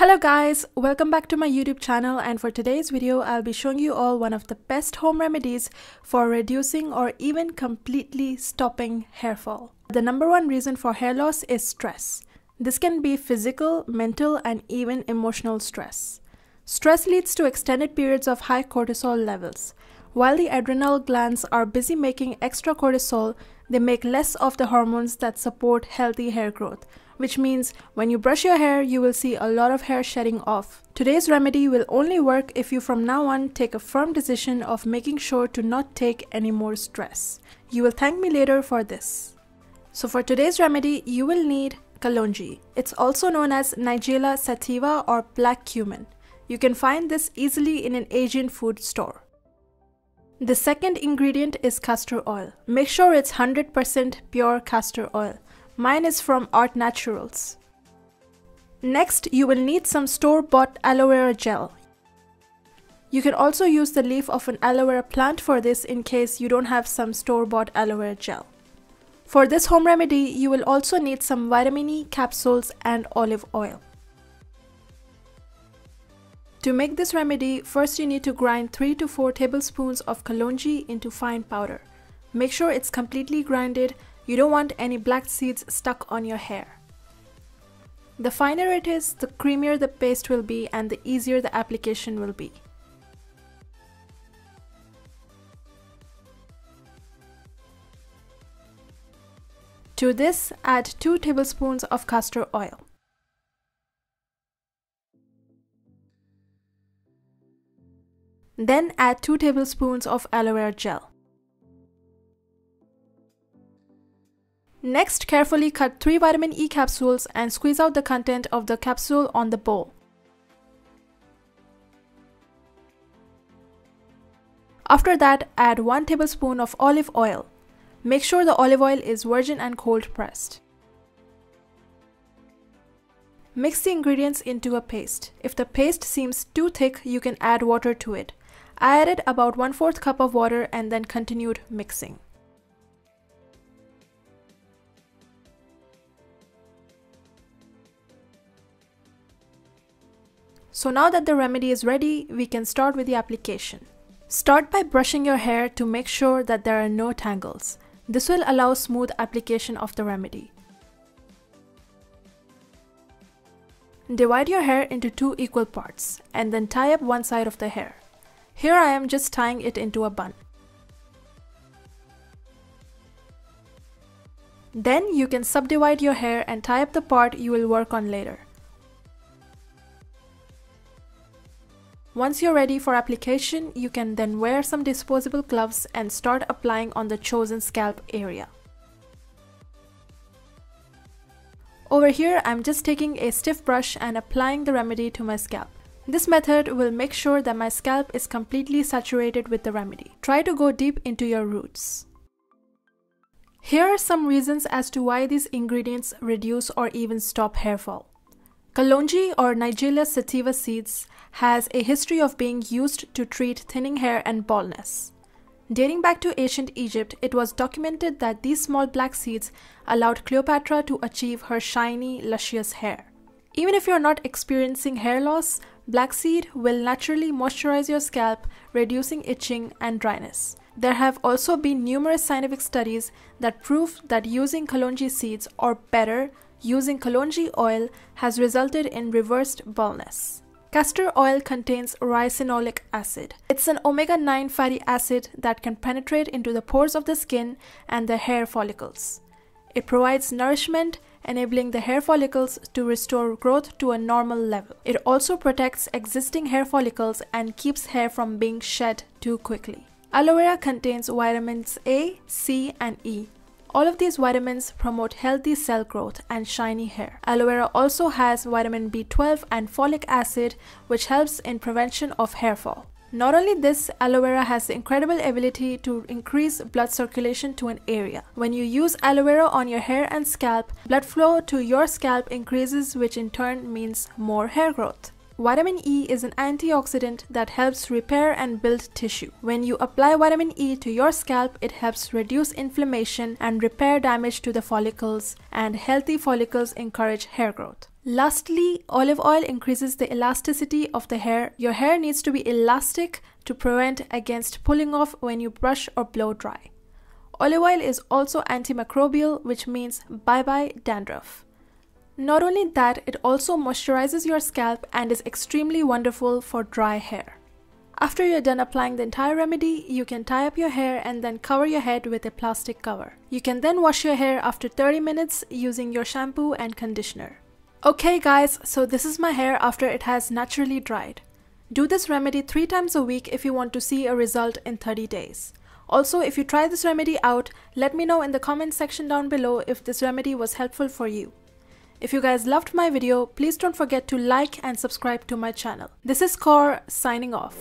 Hello guys, welcome back to my YouTube channel and for today's video I'll be showing you all one of the best home remedies for reducing or even completely stopping hair fall. The number one reason for hair loss is stress. This can be physical, mental and even emotional stress. Stress leads to extended periods of high cortisol levels. While the adrenal glands are busy making extra cortisol, they make less of the hormones that support healthy hair growth which means when you brush your hair, you will see a lot of hair shedding off. Today's remedy will only work if you from now on take a firm decision of making sure to not take any more stress. You will thank me later for this. So for today's remedy, you will need kalonji. It's also known as Nigella sativa or black cumin. You can find this easily in an Asian food store. The second ingredient is castor oil. Make sure it's 100% pure castor oil. Mine is from Art Naturals. Next, you will need some store-bought aloe vera gel. You can also use the leaf of an aloe vera plant for this in case you don't have some store-bought aloe vera gel. For this home remedy, you will also need some vitamin E capsules and olive oil. To make this remedy, first you need to grind 3 to 4 tablespoons of kalonji into fine powder. Make sure it's completely grinded you don't want any black seeds stuck on your hair. The finer it is, the creamier the paste will be and the easier the application will be. To this, add 2 tablespoons of castor oil. Then add 2 tablespoons of aloe vera gel. Next, carefully cut 3 vitamin E capsules and squeeze out the content of the capsule on the bowl. After that, add 1 tablespoon of olive oil. Make sure the olive oil is virgin and cold pressed. Mix the ingredients into a paste. If the paste seems too thick, you can add water to it. I added about 1 4th cup of water and then continued mixing. So now that the remedy is ready, we can start with the application. Start by brushing your hair to make sure that there are no tangles. This will allow smooth application of the remedy. Divide your hair into two equal parts and then tie up one side of the hair. Here I am just tying it into a bun. Then you can subdivide your hair and tie up the part you will work on later. Once you're ready for application, you can then wear some disposable gloves and start applying on the chosen scalp area. Over here, I'm just taking a stiff brush and applying the remedy to my scalp. This method will make sure that my scalp is completely saturated with the remedy. Try to go deep into your roots. Here are some reasons as to why these ingredients reduce or even stop hair fall. Kalonji or Nigella sativa seeds has a history of being used to treat thinning hair and baldness. Dating back to ancient Egypt, it was documented that these small black seeds allowed Cleopatra to achieve her shiny, luscious hair. Even if you're not experiencing hair loss, black seed will naturally moisturize your scalp, reducing itching and dryness. There have also been numerous scientific studies that prove that using kalonji seeds, or better, using kalonji oil, has resulted in reversed baldness. Castor oil contains ricinoleic acid. It's an omega-9 fatty acid that can penetrate into the pores of the skin and the hair follicles. It provides nourishment, enabling the hair follicles to restore growth to a normal level. It also protects existing hair follicles and keeps hair from being shed too quickly. Aloe vera contains vitamins A, C, and E, all of these vitamins promote healthy cell growth and shiny hair. Aloe vera also has vitamin B12 and folic acid which helps in prevention of hair fall. Not only this, aloe vera has the incredible ability to increase blood circulation to an area. When you use aloe vera on your hair and scalp, blood flow to your scalp increases which in turn means more hair growth. Vitamin E is an antioxidant that helps repair and build tissue. When you apply vitamin E to your scalp, it helps reduce inflammation and repair damage to the follicles, and healthy follicles encourage hair growth. Lastly, olive oil increases the elasticity of the hair. Your hair needs to be elastic to prevent against pulling off when you brush or blow dry. Olive oil is also antimicrobial, which means bye bye dandruff. Not only that, it also moisturizes your scalp and is extremely wonderful for dry hair. After you're done applying the entire remedy, you can tie up your hair and then cover your head with a plastic cover. You can then wash your hair after 30 minutes using your shampoo and conditioner. Okay guys, so this is my hair after it has naturally dried. Do this remedy 3 times a week if you want to see a result in 30 days. Also, if you try this remedy out, let me know in the comment section down below if this remedy was helpful for you. If you guys loved my video, please don't forget to like and subscribe to my channel. This is Kaur signing off.